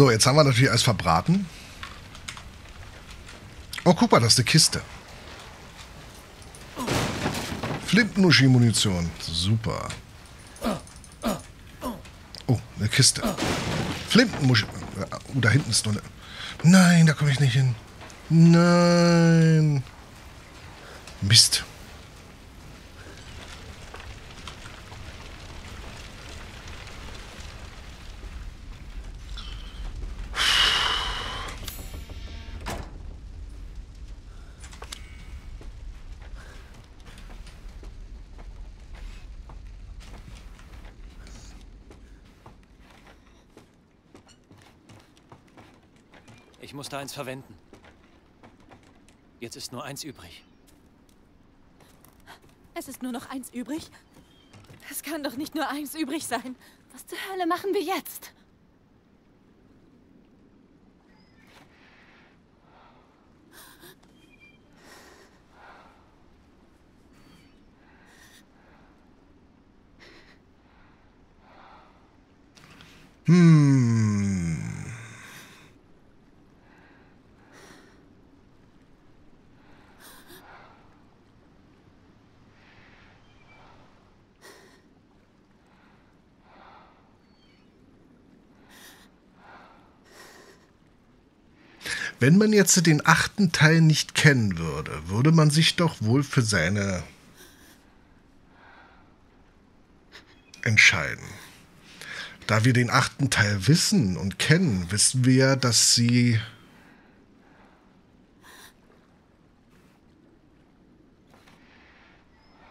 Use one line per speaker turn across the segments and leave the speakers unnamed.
So, jetzt haben wir natürlich alles verbraten. Oh, guck mal, das ist eine Kiste. Flintenuschi-Munition. Super. Oh, eine Kiste. Flintenmuschi... Oh, da hinten ist noch eine... Nein, da komme ich nicht hin. Nein. Mist.
Ich musste eins verwenden. Jetzt ist nur eins übrig.
Es ist nur noch eins übrig? Es kann doch nicht nur eins übrig sein. Was zur Hölle machen wir jetzt?
Wenn man jetzt den achten Teil nicht kennen würde, würde man sich doch wohl für seine entscheiden. Da wir den achten Teil wissen und kennen, wissen wir dass sie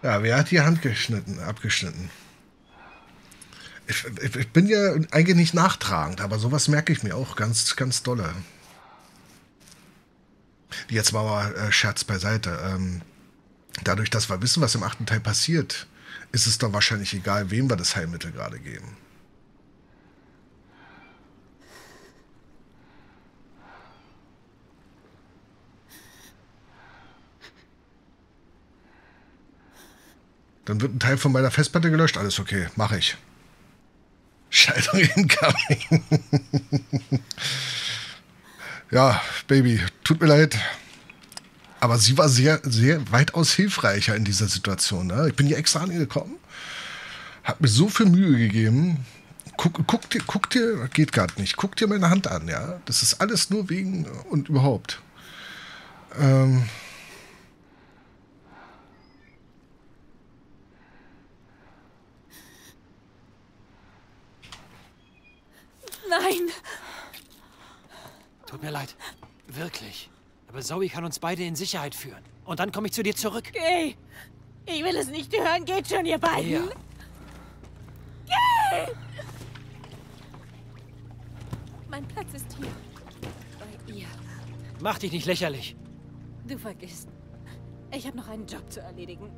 Ja, wer hat die Hand geschnitten, abgeschnitten? Ich, ich, ich, bin ja eigentlich nicht nachtragend, aber sowas merke ich mir auch ganz, ganz dolle. Jetzt mal äh, Scherz beiseite. Ähm, dadurch, dass wir wissen, was im achten Teil passiert, ist es doch wahrscheinlich egal, wem wir das Heilmittel gerade geben. Dann wird ein Teil von meiner Festplatte gelöscht. Alles okay, mache ich. Schaltung incoming. Ja, Baby, tut mir leid. Aber sie war sehr, sehr weitaus hilfreicher in dieser Situation. Ne? Ich bin hier extra angekommen, hat mir so viel Mühe gegeben. Guck, guck dir, guck dir, geht gerade nicht. Guck dir meine Hand an, ja. Das ist alles nur wegen und überhaupt. Ähm.
Nein!
Tut mir leid. Wirklich. Aber Zoe kann uns beide in Sicherheit führen. Und dann komme ich zu dir zurück.
Geh! Ich will es nicht hören. Geht schon, ihr beiden.
Ja.
Geh! Mein Platz ist hier. Bei ihr.
Mach dich nicht lächerlich.
Du vergisst. Ich habe noch einen Job zu erledigen.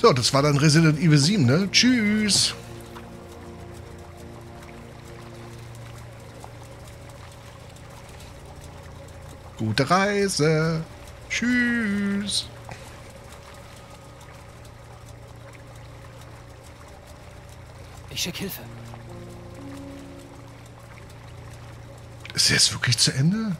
So, das war dann Resident Evil 7, ne? Tschüss. Gute Reise. Tschüss.
Ich schick Hilfe.
Ist jetzt wirklich zu Ende?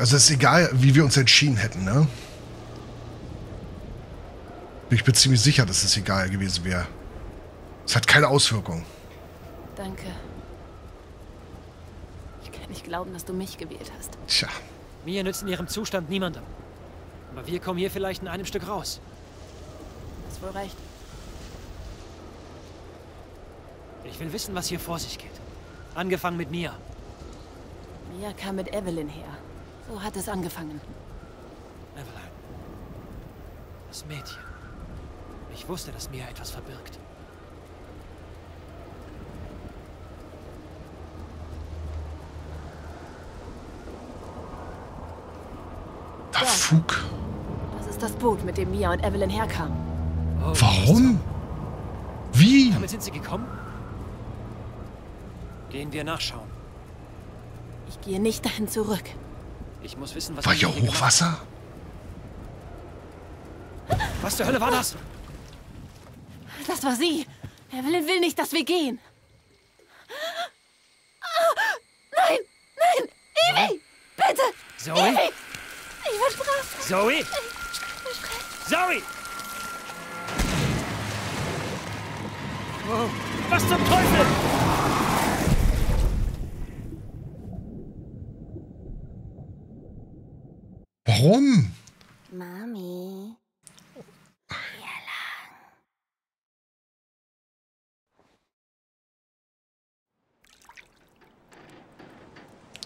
Also es ist egal, wie wir uns entschieden hätten, ne? Ich bin ziemlich sicher, dass es egal gewesen wäre. Es hat keine Auswirkung.
Danke. Ich kann nicht glauben, dass du mich gewählt hast.
Tja.
Mir nützt in ihrem Zustand niemandem. Aber wir kommen hier vielleicht in einem Stück raus.
Du hast wohl recht.
Ich will wissen, was hier vor sich geht. Angefangen mit Mia.
Mia kam mit Evelyn her. So hat es angefangen.
Evelyn. Das Mädchen. Ich wusste, dass Mia etwas verbirgt.
Der Fug.
Das ist das Boot, mit dem Mia und Evelyn herkamen.
Oh,
Warum? Wie?
Damit sind sie gekommen? Gehen wir nachschauen.
Ich gehe nicht dahin zurück.
Ich muss wissen, was
War hier Hochwasser?
Was zur Hölle war das?
Das war sie. Evelyn will nicht, dass wir gehen. Nein, nein, Evie, bitte.
Zoe?
Evie, ich verspreche.
Zoe? Zoe! Wow. Was zum Teufel?
Warum?
Mami.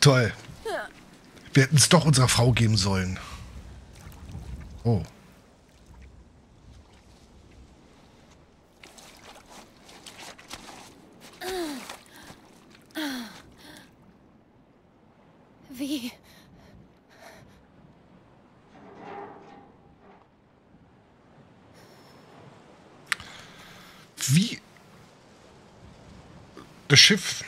Toll. Wir hätten es doch unserer Frau geben sollen. Oh.
Wie?
Schiff.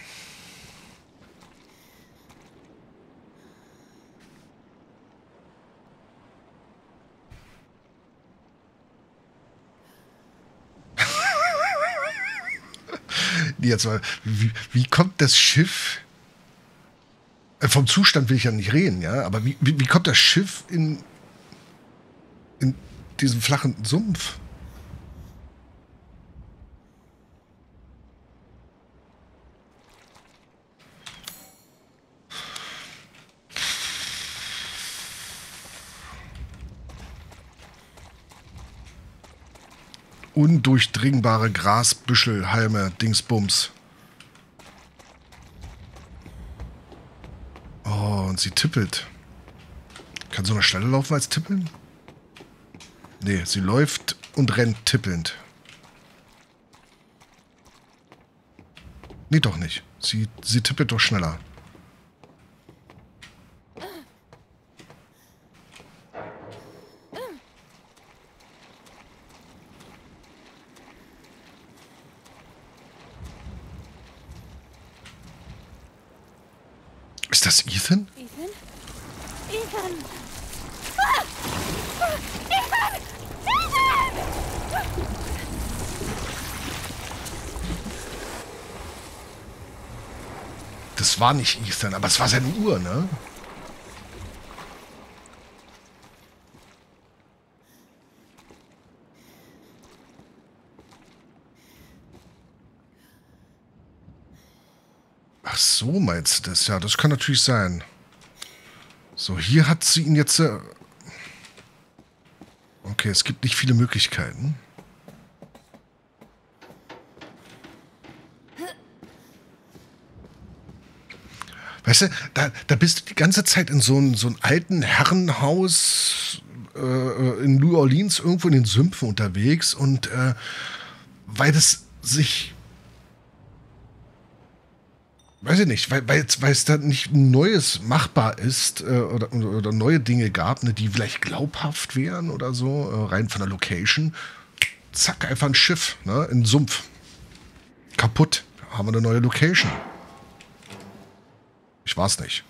Jetzt mal, wie, wie kommt das Schiff? Äh, Vom Zustand will ich ja nicht reden, ja, aber wie, wie, wie kommt das Schiff in, in diesen flachen Sumpf? Undurchdringbare Grasbüschel, Halme, Dingsbums. Oh, und sie tippelt. Kann so eine schneller laufen als tippeln? Nee, sie läuft und rennt tippelnd. Nee, doch nicht. Sie, sie tippelt doch schneller. Ist das Ethan?
Ethan? Ethan! Ah! Ah! Ethan! Ethan!
Das war nicht Ethan, aber es war seine Uhr, ne? Meinst du das? Ja, das kann natürlich sein. So, hier hat sie ihn jetzt... Äh okay, es gibt nicht viele Möglichkeiten. Weißt du, da, da bist du die ganze Zeit in so einem so einem alten Herrenhaus äh, in New Orleans irgendwo in den Sümpfen unterwegs und äh, weil das sich weiß ich nicht, weil, es da nicht Neues machbar ist äh, oder, oder neue Dinge gab, ne, die vielleicht glaubhaft wären oder so, äh, rein von der Location. Zack, einfach ein Schiff, ne, in den Sumpf. Kaputt. Haben wir eine neue Location. Ich war's nicht.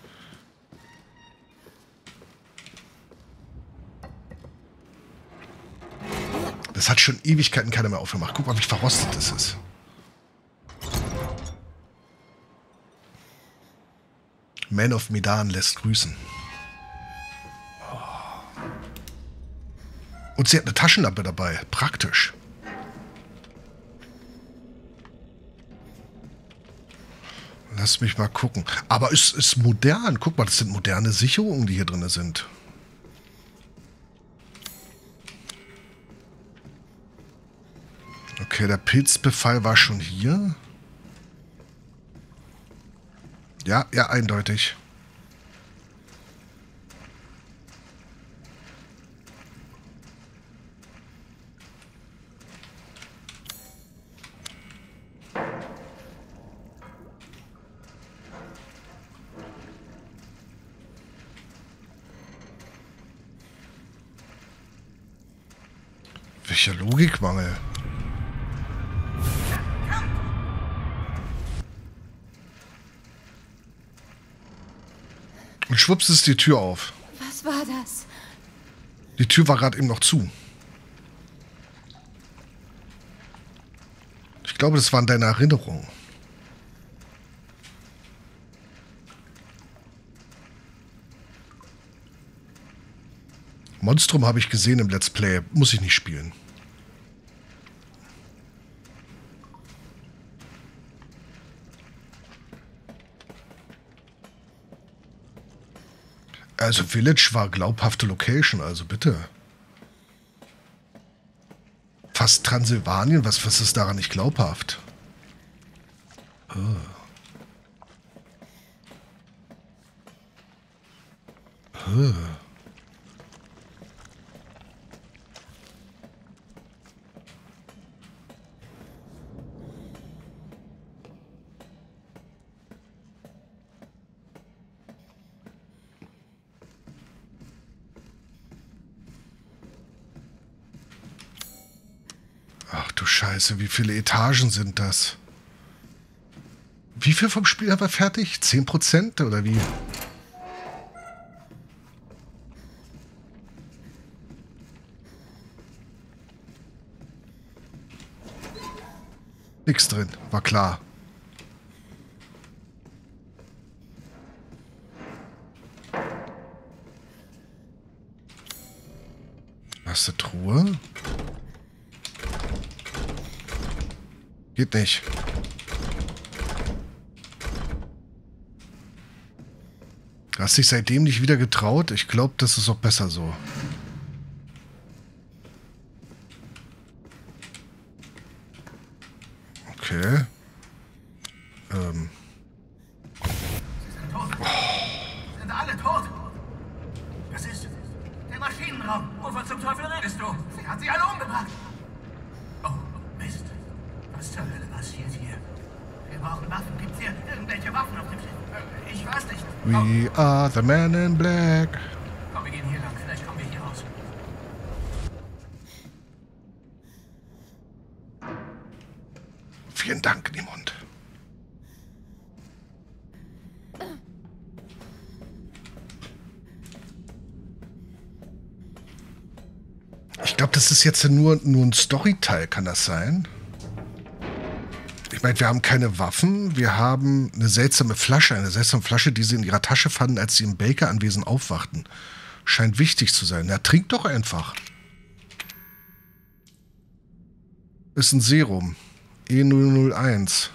Das hat schon Ewigkeiten keiner mehr aufgemacht. Guck mal, wie verrostet das ist. Man of Medan lässt grüßen. Oh. Und sie hat eine Taschenlampe dabei. Praktisch. Lass mich mal gucken. Aber es ist modern. Guck mal, das sind moderne Sicherungen, die hier drin sind. Okay, der Pilzbefall war schon hier. Ja, ja, eindeutig. Welcher Logikmangel? Schwupps ist die Tür auf.
Was war das?
Die Tür war gerade eben noch zu. Ich glaube, das waren deine Erinnerungen. Monstrum habe ich gesehen im Let's Play. Muss ich nicht spielen. Also Village war glaubhafte Location, also bitte. Fast Transsilvanien, was, was ist daran nicht glaubhaft? Oh. Oh. Ach du Scheiße, wie viele Etagen sind das? Wie viel vom Spiel haben wir fertig? 10% oder wie? Nix drin, war klar. Erste Truhe. Geht nicht. Hast dich seitdem nicht wieder getraut? Ich glaube, das ist auch besser so. Okay. Ähm.
Sind alle tot? Das ist der Maschinenraum. Wovon zum Teufel redest du? Sie hat sie alle umgebracht. Oh, Mist. Was zur Hölle passiert hier? Wir brauchen Waffen. Gibt's hier irgendwelche Waffen auf dem Schiff? Äh, Ich weiß nicht. Oh,
We are the men in black.
komm, wir gehen hier lang. Vielleicht kommen wir hier raus.
Vielen Dank, Niemund. Ich glaube, das ist jetzt nur, nur ein Storyteil, kann das sein? Ich meine, wir haben keine Waffen, wir haben eine seltsame Flasche, eine seltsame Flasche, die sie in ihrer Tasche fanden, als sie im Baker-Anwesen aufwachten. Scheint wichtig zu sein. Na, trink doch einfach. Ist ein Serum. E E001.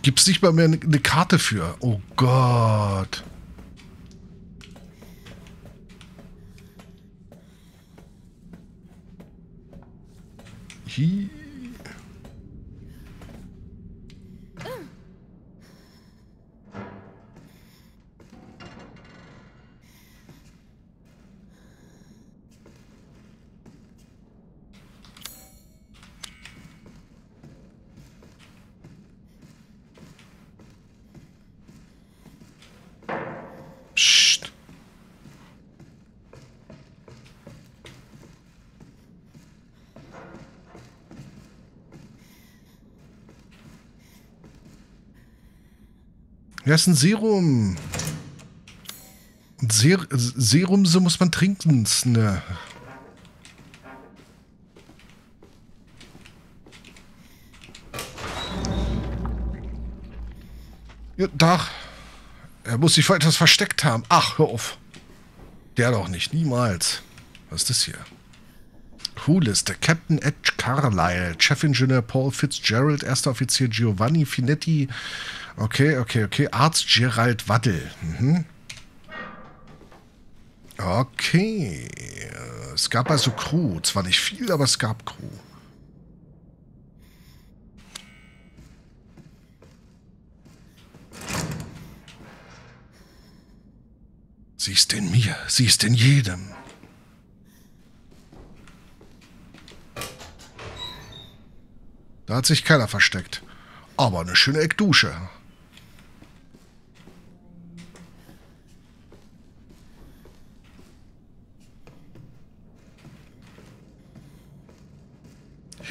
Gibt's nicht mal mehr eine eine Karte für? Oh Gott. Hi. Ja, ist ein Serum. Ser Serum, so muss man trinken. Ne. Ja, Dach. Er muss sich vor etwas versteckt haben. Ach, hör auf. Der doch nicht, niemals. Was ist das hier? Crewliste. Captain Edge Carlyle, Chefingenieur Paul Fitzgerald, Erster Offizier Giovanni Finetti. Okay, okay, okay. Arzt Gerald Waddel. Mhm. Okay. Es gab also Crew. Zwar nicht viel, aber es gab Crew. Sie ist in mir, sie ist in jedem. Da hat sich keiner versteckt. Aber eine schöne Eckdusche.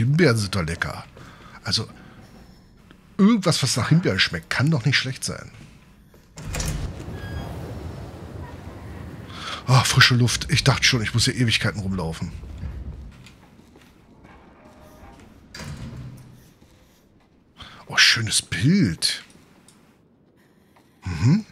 Himbeeren sind doch lecker. Also, irgendwas, was nach Himbeeren schmeckt, kann doch nicht schlecht sein. Oh, frische Luft. Ich dachte schon, ich muss hier Ewigkeiten rumlaufen. Oh, schönes Bild. Mhm.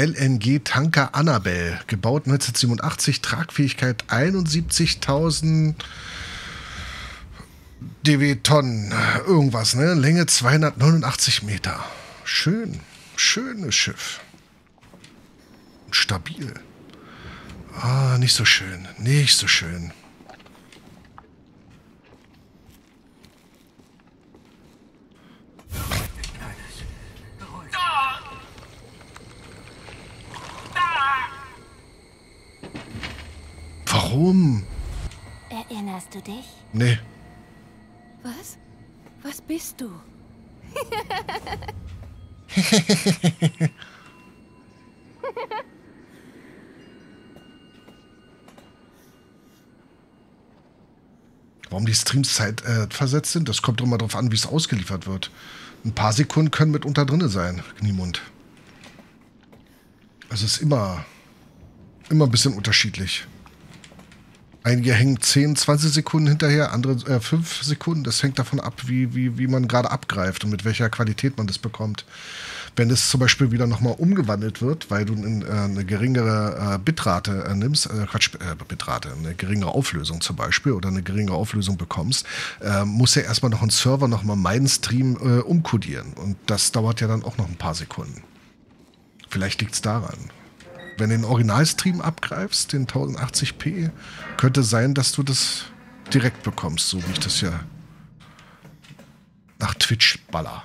LNG-Tanker Annabelle, gebaut 1987, Tragfähigkeit 71.000 DW-Tonnen, irgendwas, ne? Länge 289 Meter. Schön, schönes Schiff. Stabil. Ah, nicht so schön, nicht so schön. Warum?
Erinnerst du dich?
Nee.
Was? Was bist du?
Warum die Streams zeitversetzt äh, sind, das kommt immer darauf an, wie es ausgeliefert wird. Ein paar Sekunden können mitunter drinne sein, Kniemund. Also es ist immer, immer ein bisschen unterschiedlich. Einige hängen 10, 20 Sekunden hinterher, andere äh, 5 Sekunden. Das hängt davon ab, wie, wie, wie man gerade abgreift und mit welcher Qualität man das bekommt. Wenn es zum Beispiel wieder nochmal umgewandelt wird, weil du in, äh, eine geringere äh, Bitrate äh, nimmst, äh, Quatsch, äh, Bitrate, eine geringere Auflösung zum Beispiel oder eine geringere Auflösung bekommst, äh, muss ja erstmal noch ein Server nochmal meinen Stream umkodieren. Und das dauert ja dann auch noch ein paar Sekunden. Vielleicht liegt es daran wenn du den Originalstream abgreifst, den 1080p, könnte sein, dass du das direkt bekommst, so wie ich das ja nach Twitch baller.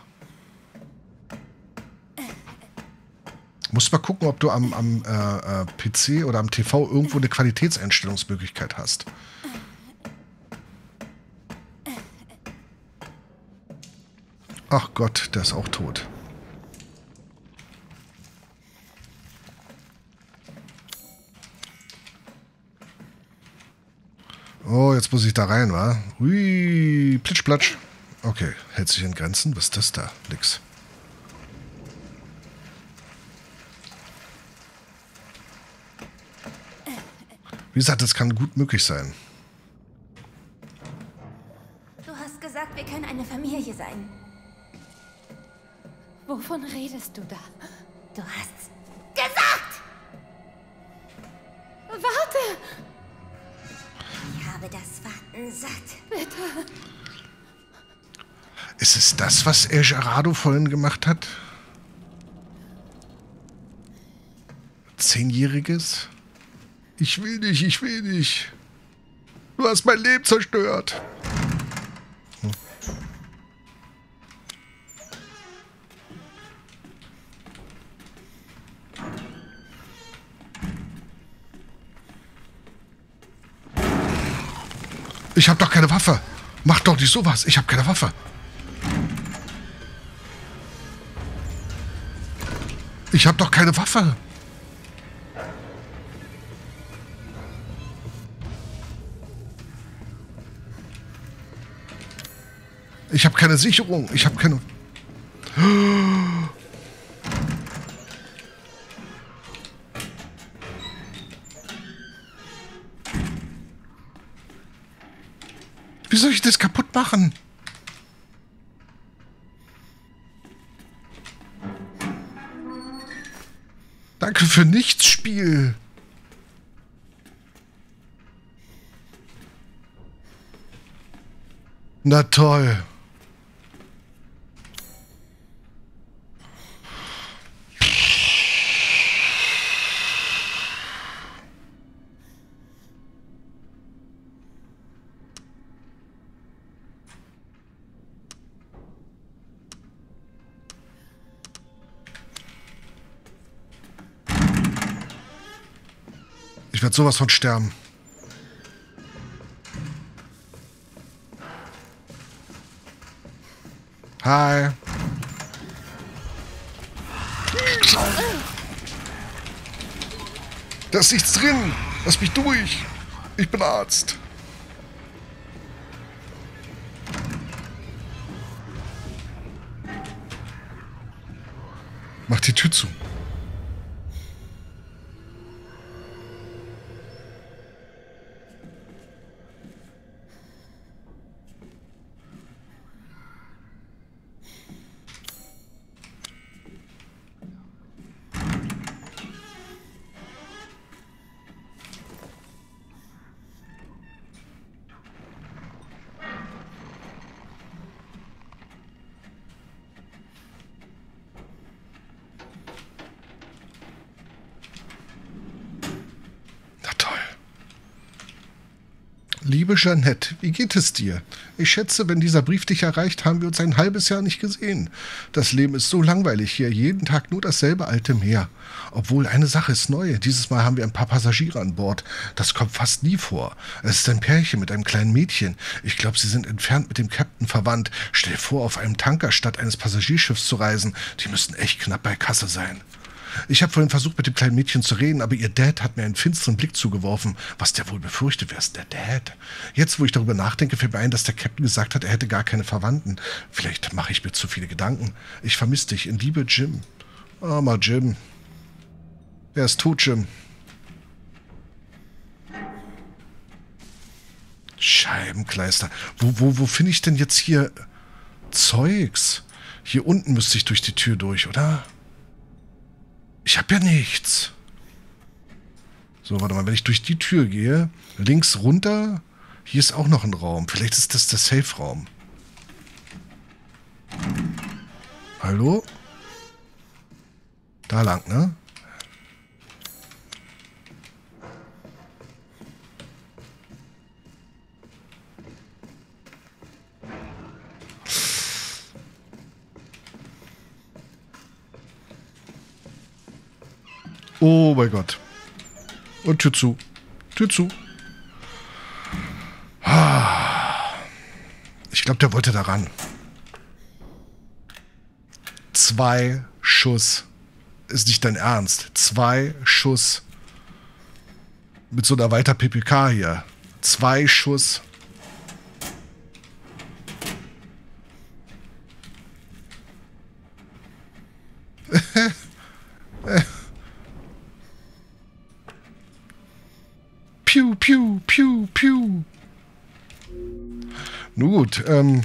Musst mal gucken, ob du am, am äh, äh, PC oder am TV irgendwo eine Qualitätseinstellungsmöglichkeit hast. Ach Gott, der ist auch tot. Oh, jetzt muss ich da rein, wa? Hui, plitsch, platsch. Okay, hält sich in Grenzen. Was ist das da? Nix. Wie gesagt, das kann gut möglich sein.
Du hast gesagt, wir können eine Familie sein. Wovon redest du da? Du hast gesagt! Bitte.
Ist es das, was El Gerardo vorhin gemacht hat? Zehnjähriges? Ich will nicht, ich will nicht. Du hast mein Leben zerstört. Ich hab doch keine Waffe. Mach doch nicht sowas. Ich hab keine Waffe. Ich hab doch keine Waffe. Ich habe keine Sicherung. Ich habe keine... Danke für nichts, Spiel. Na toll. Werde sowas von sterben. Hi. Da ist nichts drin. Lass mich durch. Ich bin Arzt. Mach die Tür zu. Liebe Jeannette, wie geht es dir? Ich schätze, wenn dieser Brief dich erreicht, haben wir uns ein halbes Jahr nicht gesehen. Das Leben ist so langweilig hier, jeden Tag nur dasselbe alte Meer. Obwohl eine Sache ist neu. Dieses Mal haben wir ein paar Passagiere an Bord. Das kommt fast nie vor. Es ist ein Pärchen mit einem kleinen Mädchen. Ich glaube, sie sind entfernt mit dem Captain verwandt. Stell vor, auf einem Tanker statt eines Passagierschiffs zu reisen. Die müssten echt knapp bei Kasse sein. Ich habe vorhin versucht, mit dem kleinen Mädchen zu reden, aber ihr Dad hat mir einen finsteren Blick zugeworfen. Was der wohl befürchtet, wer ist der Dad? Jetzt, wo ich darüber nachdenke, fällt mir ein, dass der Captain gesagt hat, er hätte gar keine Verwandten. Vielleicht mache ich mir zu viele Gedanken. Ich vermisse dich. In Liebe, Jim. Armer Jim. Er ist tot, Jim. Scheibenkleister. Wo, wo, wo finde ich denn jetzt hier Zeugs? Hier unten müsste ich durch die Tür durch, oder? Ich habe ja nichts. So, warte mal, wenn ich durch die Tür gehe, links runter, hier ist auch noch ein Raum. Vielleicht ist das der Safe-Raum. Hallo? Da lang, ne? Oh mein Gott. Und Tür zu. Tür zu. Ah. Ich glaube, der wollte da ran. Zwei Schuss. Ist nicht dein Ernst. Zwei Schuss. Mit so einer weiter PPK hier. Zwei Schuss. Ähm,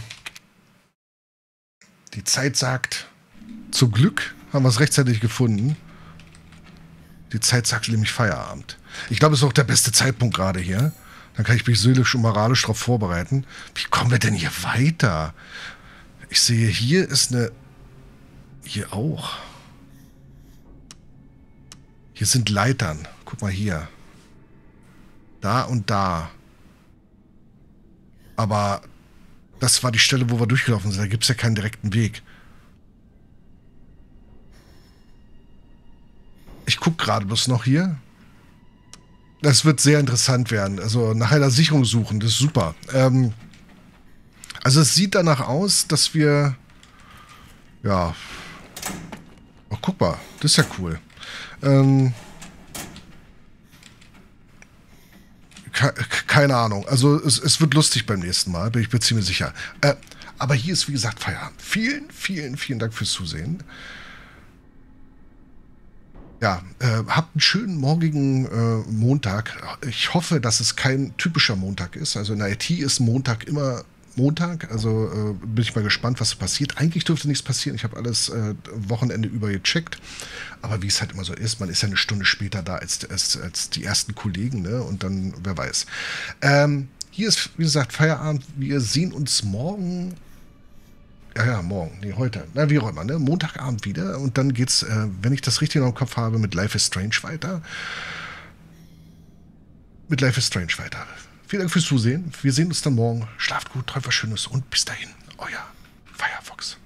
die Zeit sagt, zum Glück haben wir es rechtzeitig gefunden. Die Zeit sagt nämlich Feierabend. Ich glaube, es ist auch der beste Zeitpunkt gerade hier. Dann kann ich mich seelisch und moralisch darauf vorbereiten. Wie kommen wir denn hier weiter? Ich sehe, hier ist eine... Hier auch. Hier sind Leitern. Guck mal hier. Da und da. Aber das war die Stelle, wo wir durchgelaufen sind. Da gibt es ja keinen direkten Weg. Ich gucke gerade bloß noch hier. Das wird sehr interessant werden. Also nach einer Sicherung suchen, das ist super. Ähm, also es sieht danach aus, dass wir... Ja. Oh, guck mal. Das ist ja cool. Ähm, ke keine Ahnung. Also es, es, wird lustig beim nächsten Mal, bin ich mir ziemlich sicher. Äh, aber hier ist, wie gesagt, Feierabend. Vielen, vielen, vielen Dank fürs Zusehen. Ja, äh, habt einen schönen morgigen äh, Montag. Ich hoffe, dass es kein typischer Montag ist. Also in der IT ist Montag immer Montag. Also äh, bin ich mal gespannt, was passiert. Eigentlich dürfte nichts passieren. Ich habe alles äh, Wochenende über gecheckt. Aber wie es halt immer so ist, man ist ja eine Stunde später da als, als, als die ersten Kollegen. Ne? Und dann, wer weiß. Ähm, hier ist, wie gesagt, Feierabend. Wir sehen uns morgen ja, ja, morgen. Nee, heute. Na, wie auch immer, ne? Montagabend wieder. Und dann geht's, äh, wenn ich das richtig noch im Kopf habe, mit Life is Strange weiter. Mit Life is Strange weiter. Vielen Dank fürs Zusehen. Wir sehen uns dann morgen. Schlaft gut, träumt was Schönes und bis dahin, euer Firefox.